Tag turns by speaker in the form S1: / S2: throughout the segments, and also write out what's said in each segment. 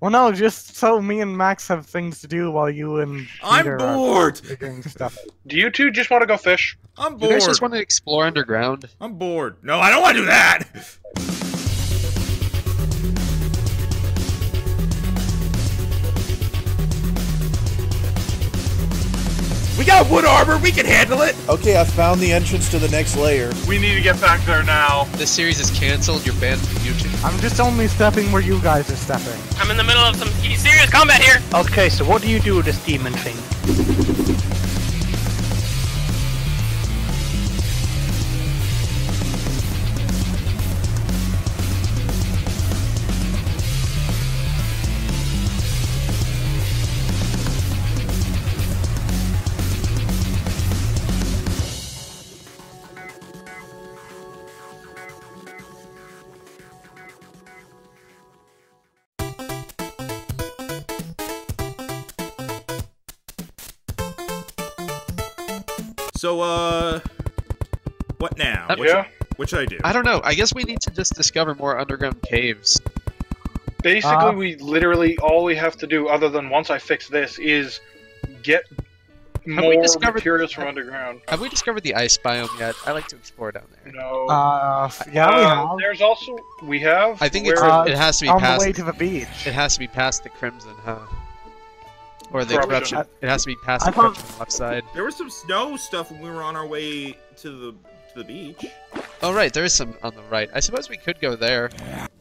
S1: Well, no, just so me and Max have things to do while you and
S2: I'm
S1: Peter are
S2: bored.
S1: figuring stuff.
S3: Do you two just want to go fish?
S2: I'm bored.
S4: You guys just want to explore underground?
S2: I'm bored. No, I don't want to do that. Got wood armor. We can handle it.
S5: Okay, I found the entrance to the next layer.
S3: We need to get back there now.
S4: This series is canceled. You're banned from YouTube.
S1: I'm just only stepping where you guys are stepping.
S6: I'm in the middle of some serious combat here.
S7: Okay, so what do you do with this demon thing?
S2: So, uh, what now?
S4: Uh,
S2: What,
S3: Yeah.
S2: should, what should I do?
S4: I don't know. I guess we need to just discover more underground caves.
S3: Basically,
S1: Uh,
S3: we literally all we have to do, other than once I fix this, is get more materials from underground.
S4: Have we discovered the ice biome yet? I like to explore down there.
S3: No.
S1: Uh, yeah, we
S3: Uh,
S1: have.
S3: There's also we have.
S4: I think it's
S1: Uh,
S4: it has to be
S1: on
S4: past.
S1: the way to the beach.
S4: It has to be past the crimson, huh? Or the
S3: Corruption.
S4: corruption. It has to be past the
S1: thought-
S4: corruption on the left side.
S2: There was some snow stuff when we were on our way to the to the beach.
S4: Oh right, there is some on the right. I suppose we could go there.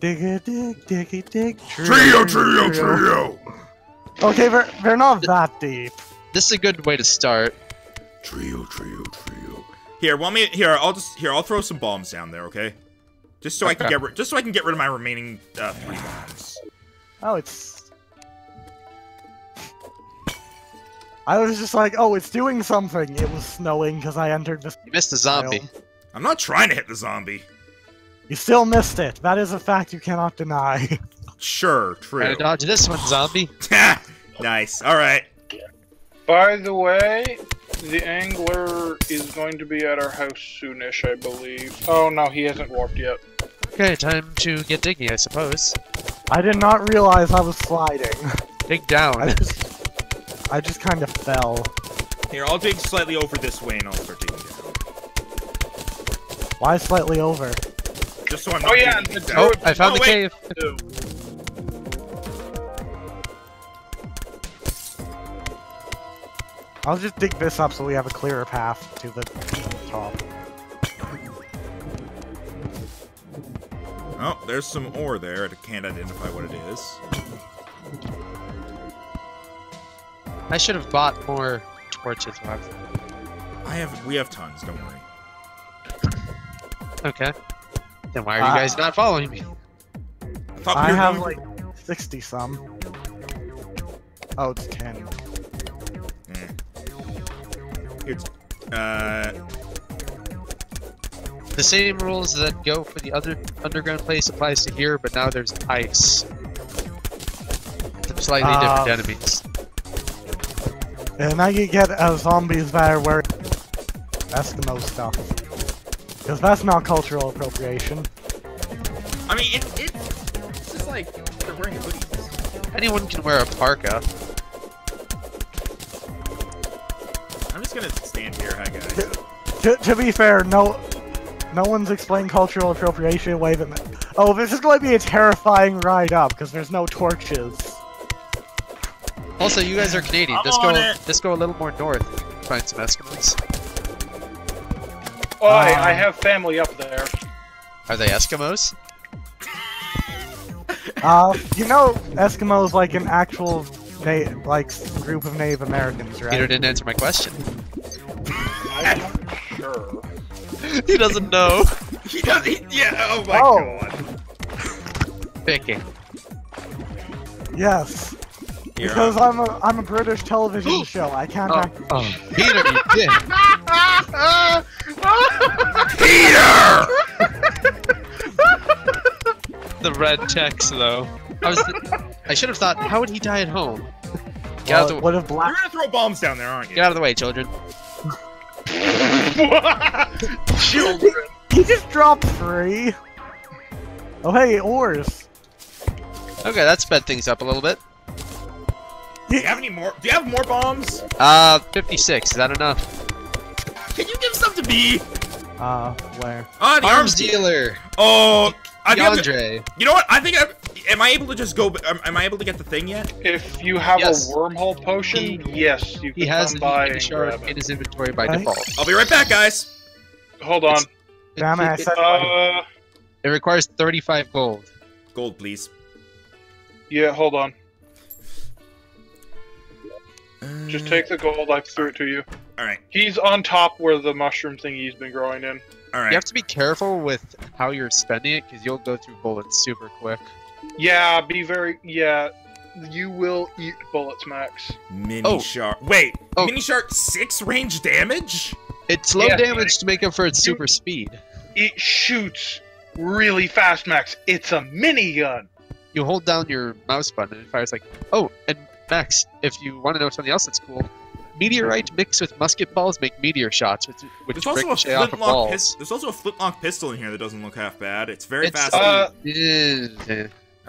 S1: Dig a dig, dig a dig.
S2: Trio, trio, trio,
S1: Okay, they're, they're not that deep.
S4: This is a good way to start.
S2: trio, trio, trio. Here, want me? Here, I'll just here. I'll throw some bombs down there, okay? Just so I can get rid. Just so I can get rid of my remaining uh, three bombs.
S1: Oh, it's. I was just like, oh, it's doing something. It was snowing because I entered this.
S4: You missed a zombie.
S1: biome.
S2: I'm not trying to hit the zombie.
S1: You still missed it. That is a fact you cannot deny.
S2: Sure,
S4: Try
S2: true.
S4: to dodge this one, zombie.
S2: nice. All right.
S3: By the way, the angler is going to be at our house soonish, I believe. Oh no, he hasn't warped yet.
S4: Okay, time to get digging, I suppose.
S1: I did not realize I was sliding.
S4: Dig
S1: I
S4: down.
S1: just, I just kind of fell.
S2: Here, I'll dig slightly over this way, and I'll start digging down.
S1: Why slightly over?
S2: Just so I'm not.
S3: Oh yeah,
S2: digging down.
S4: Oh, I found
S3: Oh,
S4: the
S3: wait.
S4: cave.
S1: I'll just dig this up so we have a clearer path to the top.
S2: Oh, there's some ore there. I can't identify what it is.
S4: I should have bought more torches. when I
S2: have. We have tons. Don't worry.
S4: Okay. Then why are you
S1: Uh,
S4: guys not following me?
S2: I thought we
S1: I
S2: were
S1: have
S2: going
S1: like 60 some. Oh, it's 10.
S2: Eh. It's. Uh.
S4: The same rules that go for the other underground place applies to here, but now there's ice. Some slightly
S1: Uh,
S4: different enemies.
S1: And I you get uh, zombies that are wearing Eskimo stuff. Because that's not cultural appropriation.
S2: I mean, it. it it's just like they're wearing hoodies.
S4: Anyone can wear a parka.
S2: I'm just gonna stand here. Hi guys.
S1: To, to be fair, no no one's explained cultural appropriation away than Oh, this is going to be a terrifying ride up because there's no torches.
S4: Also, you guys are Canadian.
S2: I'm
S4: Just go,
S2: it.
S4: just go a little more north. Find some Eskimos.
S3: Oh, I, I
S1: Um,
S3: have family up there.
S4: Are they Eskimos?
S1: Uh, you know, Eskimos like an actual na- like group of Native Americans, right?
S4: Peter didn't answer my question.
S3: I'm not sure.
S4: he doesn't know.
S2: He does. He, yeah. Oh my
S1: Oh.
S2: god.
S4: Picking.
S1: Yes,
S2: Here,
S1: because I'm a I'm a British television show. I can't.
S4: Oh,
S1: act-
S4: oh. Peter, you did.
S2: Peter.
S4: The red text, though. I was. Th- I should have thought, how would he die at home? Get
S1: well,
S4: out, of the,
S1: would have
S2: You're gonna throw bombs down there, aren't you?
S4: get out of the way, children.
S3: Children.
S1: He just dropped three. Oh hey, ores.
S4: Okay, that sped things up a little bit.
S2: Do you have any more? Do you have more bombs?
S4: Uh, 56. Is that enough?
S2: Can you give some to me?
S1: Uh, where?
S2: Oh, the
S4: Arms dealer.
S2: Oh, I think I'm. You know what? I think I am I able to just go? Am, am I able to get the thing yet?
S3: If you have
S4: Yes.
S3: a wormhole potion, yes, you can
S4: He has
S3: come by and
S4: shard
S3: grab
S4: in his inventory by
S1: Right.
S4: default.
S2: I'll be right back, guys.
S3: Hold on.
S4: It's-
S1: Damn it, I
S4: it-
S3: Uh,
S4: It requires 35 gold.
S2: Gold, please.
S3: yeah, hold on. Just take the gold. I threw it to you.
S2: All right.
S3: He's on top where the mushroom thingy's been growing in.
S2: All
S4: You have to be careful with how you're spending it because you'll go through bullets super quick.
S3: Yeah, be very. Yeah, you will eat bullets, Max.
S2: Mini
S4: Oh.
S2: shark. Wait.
S4: Oh.
S2: Mini shark six range damage?
S4: It's low
S3: Yeah.
S4: damage to make up for its super speed.
S3: It shoots really fast, Max. It's a minigun.
S4: You hold down your mouse button and it fires like, oh, and Max, if you want to know something else that's cool, meteorite mixed with musket balls make meteor shots, which, which
S2: There's also a
S4: ricochet off of
S2: flintlock.
S4: balls.
S2: Pis- there's also a flintlock pistol in here that doesn't look half bad. It's very
S4: It's,
S2: fast.
S3: Uh,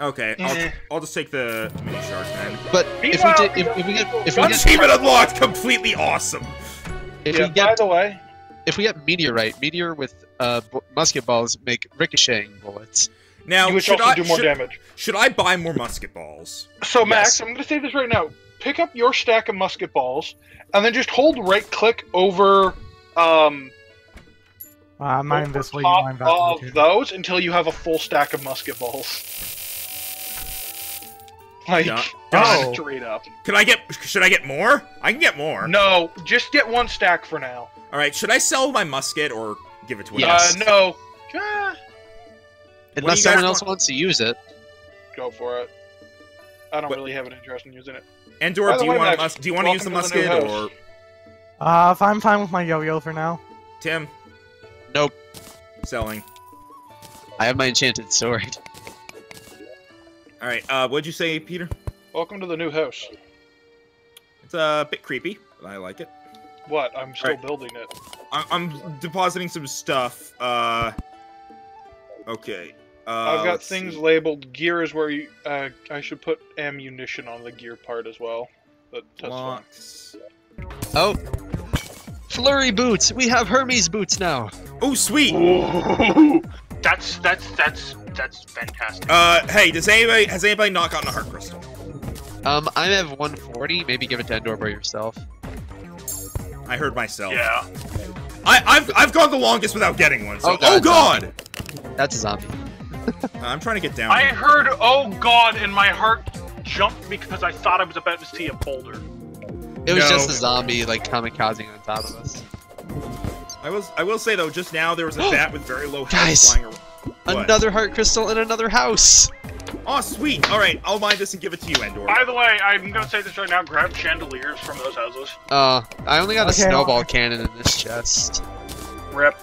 S2: okay.
S3: eh.
S2: I'll, I'll just take the mini shark then.
S4: but if we,
S3: Meanwhile,
S4: did, if, if we get if we get
S2: Achievement unlocked. Completely awesome.
S4: if
S3: yeah,
S4: we get
S3: by the way,
S4: if we get meteorite, meteor with uh, bu- musket balls make ricocheting bullets.
S2: Now,
S3: you would
S2: should
S3: also
S2: I
S3: do more
S2: should,
S3: damage.
S2: should I buy more musket balls?
S3: So, Max,
S4: Yes.
S3: I'm going to say this right now. Pick up your stack of musket balls, and then just hold right click over um,
S1: Uh, mine
S3: over
S1: this way,
S3: top
S1: mine that
S3: of
S1: way. too.
S3: those until you have a full stack of musket balls. Like,
S2: Yeah.
S1: Oh.
S3: straight up.
S2: Could I get? Should I get more? I can get more.
S3: No, just get one stack for now.
S2: All right. Should I sell my musket or give it to
S4: Yes.
S3: Uh, no. Ah,
S4: Unless someone
S2: guys
S4: else
S2: want-
S4: wants to use it.
S3: go for it. I don't
S2: But-
S3: really have an interest in using it.
S2: Endor,
S3: By
S2: do
S3: the
S2: you
S3: way,
S2: want
S3: Max,
S2: mus- Do you want to use the
S3: welcome to the
S2: musket
S3: new
S2: or.
S1: Uh, if I'm fine with my yo-yo for now.
S2: Tim?
S4: Nope.
S2: Selling.
S4: I have my enchanted sword.
S2: All right. Uh, what'd you say, Peter?
S3: Welcome to the new house.
S2: It's a bit creepy, but I like it.
S3: What? I'm still
S2: Alright.
S3: building it.
S2: I- I'm depositing some stuff. Uh. Okay. Uh,
S3: I've got things
S2: see.
S3: labeled. Gear is where you. Uh, I should put ammunition on the gear part as well. But that's fine.
S4: Oh, flurry boots. We have Hermes boots now.
S2: Oh, sweet.
S7: Ooh, that's that's that's that's fantastic.
S2: Uh, hey, does anybody has anybody not gotten a heart crystal?
S4: Um, I have 140. Maybe give it to Endor by yourself.
S2: I heard myself.
S7: yeah.
S2: I, I've I've gone the longest without getting one. So.
S4: Oh,
S2: Oh
S4: God.
S2: God!
S4: That's a zombie.
S2: Uh, I'm trying to get down.
S7: I
S2: here.
S7: heard "Oh God" and my heart jumped because I thought I was about to see a boulder.
S4: It was
S2: No.
S4: just a zombie like kamikazing on top of us.
S2: I was I will say though, just now there was a bat with very low health
S4: Guys.
S2: flying around. What?
S4: Another heart crystal in another house.
S2: Oh, sweet. All right, I'll mine this and give it to you, Endor.
S7: By the way, I'm gonna say this right now: grab chandeliers from those houses.
S4: Uh, I only got a snowball
S1: well-
S4: cannon in this chest.
S7: Rip.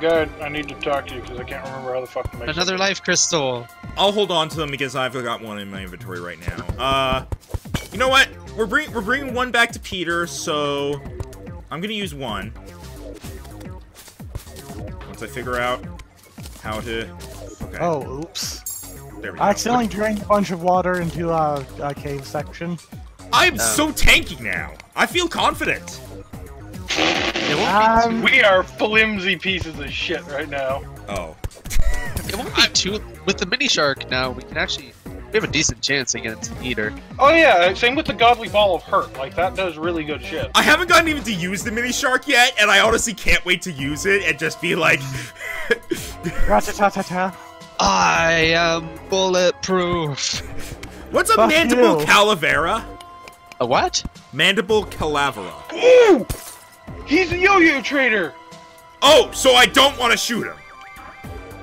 S3: Good. I need to talk to you because I can't remember how the fuck to make
S4: Another
S3: something.
S4: life crystal.
S2: I'll hold on to them because I've got one in my inventory right now. Uh, you know what? We're bring we're bringing one back to Peter, so I'm gonna use one. Once I figure out how to. Okay.
S1: Oh, oops.
S2: there we go.
S1: I accidentally drained a bunch of water into a, a cave section.
S2: I'm
S4: Oh.
S2: so tanky now. I feel confident.
S4: It won't,
S1: Um,
S3: We are flimsy pieces of shit right now.
S2: Oh.
S4: it won't be too. With the mini shark now, we can actually. We have a decent chance against Eater.
S3: Oh yeah, same with the godly ball of hurt. Like that does really good shit.
S2: I haven't gotten even to use the mini shark yet, and I honestly can't wait to use it and just be like.
S1: Ratatatata.
S4: I am bulletproof.
S2: What's a
S1: Fuck
S2: mandible
S1: you.
S2: calavera?
S4: A what?
S2: Mandible calavera.
S3: Ooh! He's a yo-yo trader.
S2: Oh, so I don't want to shoot him.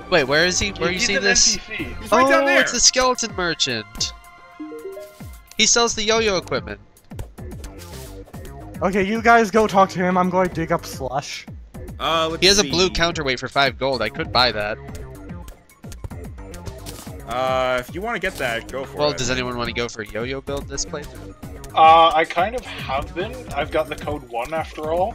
S4: Wait, where is he? Where are you see
S3: an
S4: this?
S3: NPC.
S2: He's right
S4: oh,
S2: down there.
S4: it's the skeleton merchant. He sells the yo-yo equipment.
S1: Okay, you guys go talk to him. I'm going to dig up slush.
S2: Uh, let's
S4: He has a blue counterweight for five gold. I could buy that.
S2: Uh, if you want to get that, go for
S4: Well,
S2: it.
S4: Well, does anyone want to go for a yo-yo build this playthrough?
S3: Uh, I kind of have been. I've got the code one after all.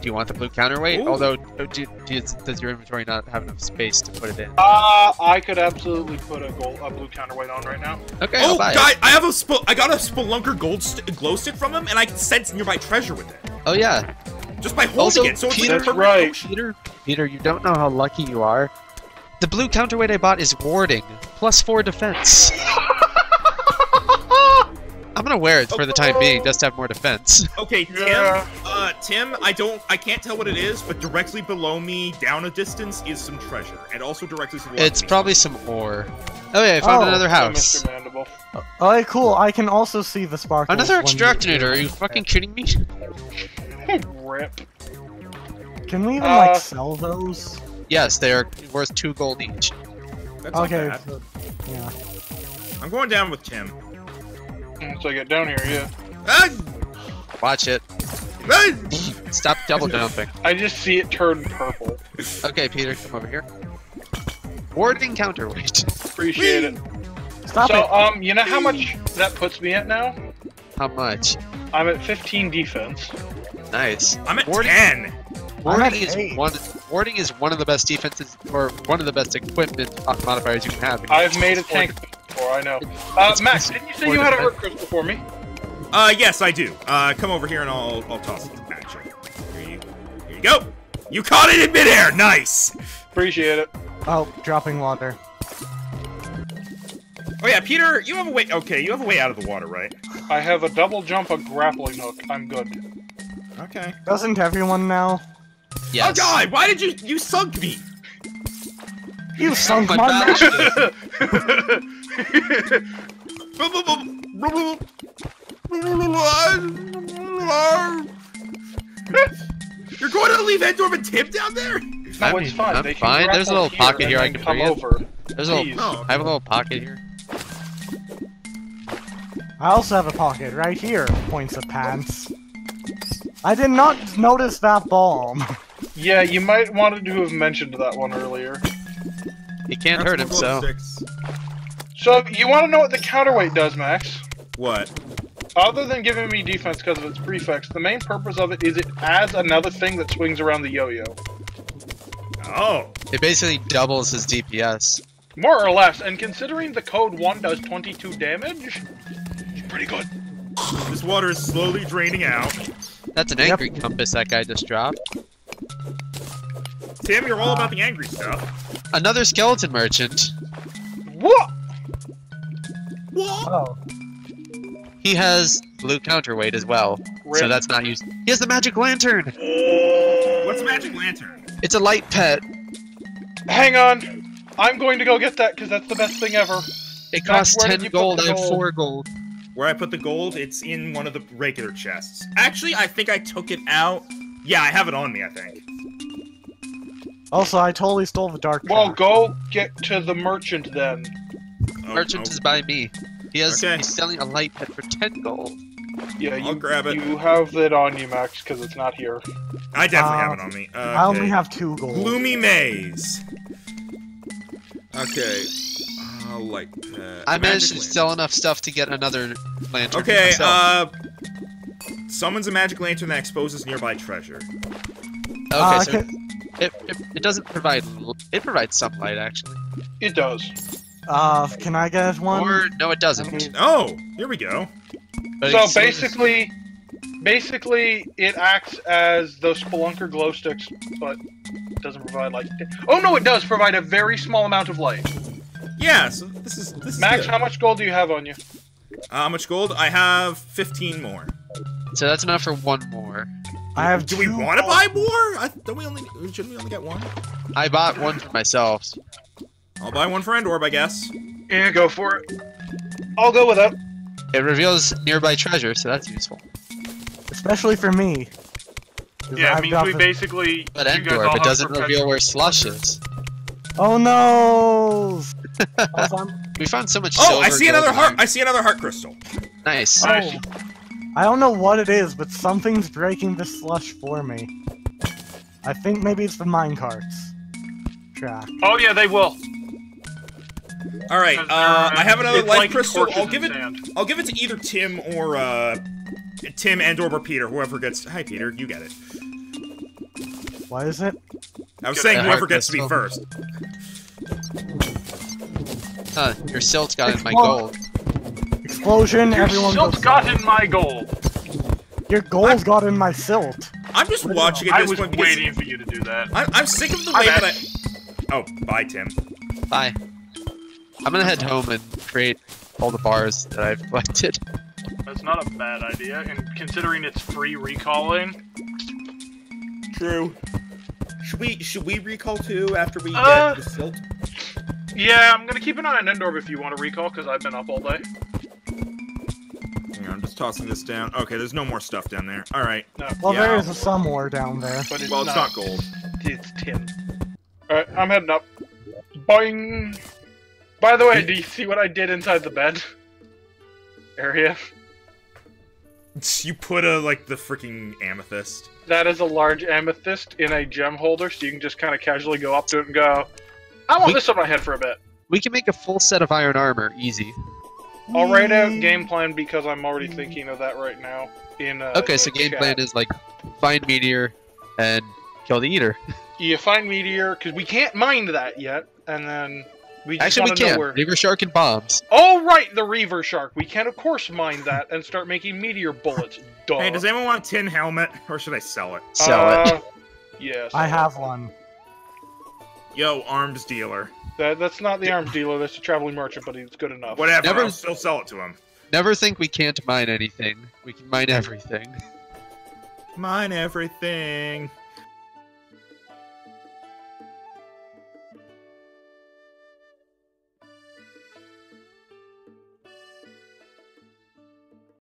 S4: Do you want the blue counterweight.
S2: Ooh.
S4: Although, do, do, does your inventory not have enough space to put it in?
S3: Uh, I could absolutely put a gold, a blue counterweight on right now.
S4: Okay,
S2: Oh,
S4: I'll
S2: guy. I have a sp- I got a spelunker gold st- glow stick from him, and I can sense nearby treasure with it
S4: Oh yeah,
S2: just by holding
S4: Also,
S2: it. So it's
S4: Peter-
S2: like a
S3: That's right.
S4: Peter. Peter, you don't know how lucky you are. The blue counterweight I bought is warding plus four defense. I'm gonna wear it for the time being, just to have more defense.
S2: Okay, Tim.
S3: Yeah.
S2: Uh, Tim, I don't, I can't tell what it is, but directly below me, down a distance, is some treasure, and also directly to the left.
S4: It's
S2: me.
S4: probably some ore. Oh yeah, I found
S1: Oh,
S4: another
S3: Yeah,
S4: house.
S3: Mr. Mandible.
S1: Alright, cool. I can also see the sparkles.
S4: Another
S1: when you-
S4: extractinator. Are you fucking kidding me?
S3: Rip.
S1: Can we even
S3: Uh,
S1: like sell those?
S4: Yes, they are worth two gold each.
S2: That's not
S1: Okay.
S2: bad.
S1: so- yeah.
S2: I'm going down with Tim.
S3: Once I get down here, yeah.
S2: Ah!
S4: Watch it.
S2: Ah!
S4: Stop double jumping.
S3: I just see it turn purple.
S4: Okay, Peter, come over here. Warding counterweight.
S3: Appreciate it.
S1: Stop
S3: so,
S1: it.
S3: um, you know how much that puts me at now?
S4: How much?
S3: I'm at 15 defense.
S4: Nice.
S2: I'm at
S4: Warding-
S2: 10.
S4: Warding is
S1: eight.
S4: one. Warding is one of the best defenses, or one of the best equipment modifiers you can have.
S3: I've made a tank before, I know. Uh, Max, didn't you say you had a
S4: for
S3: heart crystal for me?
S2: Uh, yes, I do. Uh, come over here and I'll, I'll toss it at you. Here you, here you go. You caught it in midair. Nice.
S3: Appreciate it.
S1: Oh, dropping water.
S2: Oh yeah, Peter, you have a way. Okay, you have a way out of the water, right?
S3: I have a double jump, a grappling hook. I'm good.
S2: Okay.
S1: Doesn't everyone now?
S4: Yes.
S2: Oh God, why did you you sunk me?
S1: You sunk
S4: my
S1: my
S4: battleship.
S2: You're going to leave Endorm and Tim down there?
S3: No,
S4: I
S3: it's
S4: mean,
S3: fine.
S4: I'm fine. There's a
S3: grapple
S4: little pocket here I can
S3: come
S4: bring
S3: over.
S4: There's a little.
S3: Please.
S2: Oh,
S4: I have a little pocket here.
S1: I also have a pocket right here. Points of pants. I did not notice that bomb.
S3: Yeah, you might wanted to have mentioned that one earlier.
S4: He can't hurt him, so.
S3: So, you want to know what the counterweight does, Max?
S2: What?
S3: Other than giving me defense because of its prefix, the main purpose of it is it adds another thing that swings around the yo-yo.
S2: Oh.
S4: It basically doubles his DPS.
S3: More or less, and considering the code 1 does 22 damage, it's pretty good.
S2: This water is slowly draining out.
S4: That's an angry compass that guy just dropped.
S2: Tim, you're all about the angry stuff.
S4: Another skeleton merchant.
S3: What?
S2: What?
S1: Oh.
S4: He has blue counterweight as well, so that's not used. He has the magic lantern.
S2: What's a Magic Lantern?
S4: It's a light pet.
S3: Hang on. I'm going to go get that because that's the best thing ever.
S4: It costs
S3: where
S4: 10 gold.
S3: the
S4: I have 4 gold.
S2: Where I put the gold, it's in one of the regular chests. Actually, I think I took it out. Yeah, I have it on me, I think.
S1: Also, I totally stole the dark.
S3: Well, go get to the merchant then.
S2: Oh,
S4: Merchant is by me. He has.
S2: Okay.
S4: He's selling a light pet for 10 gold.
S3: Yeah,
S2: I'll
S3: you
S2: grab it.
S3: You have it on you, Max, because it's not here.
S2: I definitely
S1: Uh,
S2: have it on me. Uh,
S1: I only have two gold.
S2: Gloomy Maze. Okay. Uh, like that.
S4: I managed to sell enough stuff to get another lantern.
S2: Okay,
S4: myself.
S2: uh. Summons a magic lantern that exposes nearby treasure.
S4: Okay,
S1: Uh,
S4: so
S1: can-
S4: it, it, it doesn't provide. It provides some light, actually.
S3: It does.
S1: Uh, can I get one?
S4: Or, no, it doesn't.
S1: Okay.
S2: Oh, here we go.
S4: But
S3: so
S4: it's-
S3: basically, basically, it acts as those spelunker glow sticks, but it doesn't provide light. Oh no, it does provide a very small amount of light.
S2: Yeah, so this is this
S3: Max,
S2: good.
S3: how much gold do you have on you?
S2: Uh, how much gold? I have 15 more.
S4: So that's enough for one more.
S1: I have.
S2: Do we want to buy more? I, don't we only shouldn't we only get one?
S4: I bought one for myself.
S2: I'll buy one for Endorb, I guess.
S3: Yeah, go for it. I'll go with that.
S4: It reveals nearby treasure, so that's useful.
S1: Especially for me.
S7: Yeah,
S1: I've
S7: it means we
S1: the-
S7: basically.
S4: But
S7: you guys all
S4: Endorp, it doesn't reveal where Slush is.
S1: Oh no!
S4: We found so much
S2: Oh,
S4: silver.
S2: I see another heart.
S4: iron.
S2: I see another heart crystal.
S4: Nice.
S7: Nice.
S1: oh. I don't know what it is, but something's breaking the slush for me. I think maybe it's the minecarts. Track.
S7: Oh yeah, they will.
S2: All right. Uh, I have another
S7: it's
S2: life
S7: like
S2: crystal. I'll give it.
S7: sand.
S2: I'll give it to either Tim or uh, Tim and or Peter, whoever gets. Hi, Peter. You get it.
S1: Why is it?
S2: I was
S7: Get
S2: saying whoever
S4: heart
S2: gets to be first.
S4: Huh, your silt got in my gold.
S1: Explosion,
S7: Your
S1: everyone
S7: silt
S1: goes
S7: got
S1: silent.
S7: in my goal.
S1: Your goals got in my silt.
S2: I'm just watching at
S7: I
S2: this
S7: was
S2: point
S7: waiting for you to do that.
S2: I'm, I'm sick of the way
S7: bad.
S2: that I. Oh, bye, Tim.
S4: Bye. I'm gonna head home and create all the bars that I've collected.
S7: That's not a bad idea, and considering it's free recalling,
S2: True. Should we should we recall too after we
S7: Uh,
S2: get the silt?
S7: yeah, I'm gonna keep an eye on Endorb if you want to recall, because I've been up all day.
S2: Tossing this down. Okay, there's no more stuff down there. All right.
S7: No,
S1: Well,
S2: Yeah.
S1: there is some more down there.
S3: But it's
S2: Well, it's not gold.
S3: It's tin. Alright, I'm heading up. Boing! By the way, do you see what I did inside the bed? Area?
S2: You put a like the freaking amethyst.
S3: That is a large amethyst in a gem holder, so you can just kind of casually go up to it and go, I want
S4: We-
S3: this on my head for a bit.
S4: We can make a full set of iron armor, easy.
S3: I'll write out game plan because I'm already thinking of that right now. In uh,
S4: Okay,
S3: the
S4: so game
S3: chat.
S4: plan is like find meteor and kill the eater.
S3: You find meteor because we can't mine that yet, and then we just
S4: Actually, we
S3: want to know
S4: can.
S3: where.
S4: Reaver shark and bombs.
S3: Oh right, the Reaver Shark. We can of course mine that and start making meteor bullets. Duh.
S2: Hey, does anyone want a tin helmet, or should I sell it?
S4: Sell it.
S3: Uh, Yes.
S1: I have one.
S2: Yo, arms dealer.
S3: That, that's not the arms dealer. That's a traveling merchant, but it's good enough.
S2: Whatever.
S4: Never-
S2: I'll still sell it to him.
S4: Never think we can't mine anything. We can mine everything.
S2: Mine everything.